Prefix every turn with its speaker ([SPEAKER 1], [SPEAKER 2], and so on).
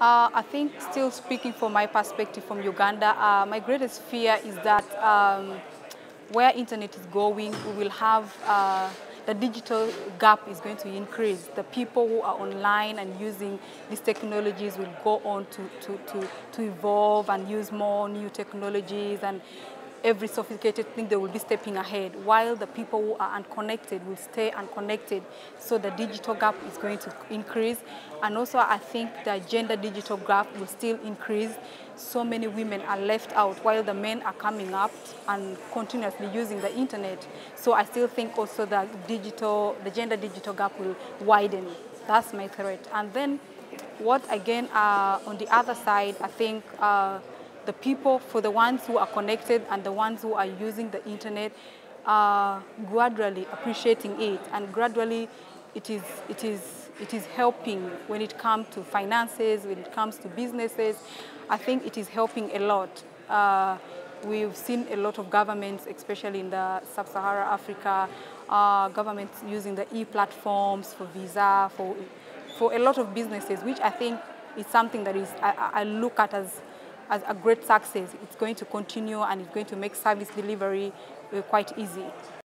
[SPEAKER 1] Uh, I think still speaking from my perspective from Uganda, uh, my greatest fear is that um, where internet is going, we will have uh, the digital gap is going to increase. The people who are online and using these technologies will go on to, to, to, to evolve and use more new technologies and every sophisticated thing they will be stepping ahead while the people who are unconnected will stay unconnected. So the digital gap is going to increase. And also i think the gender digital gap will still increase. So many women are left out while the men are coming up and continuously using the internet. So i still think also the digital the gender digital gap will widen. That's my threat. And then what again uh, on the other side i think uh, the people, for the ones who are connected and the ones who are using the internet, are gradually appreciating it and gradually it is, it is, it is helping when it comes to finances, when it comes to businesses. I think it is helping a lot. Uh, we've seen a lot of governments, especially in the sub-Saharan Africa, uh, governments using the e-platforms for visa, for, for a lot of businesses, which I think is something that is, I, I look at as as a great success. It's going to continue and it's going to make service delivery uh, quite easy.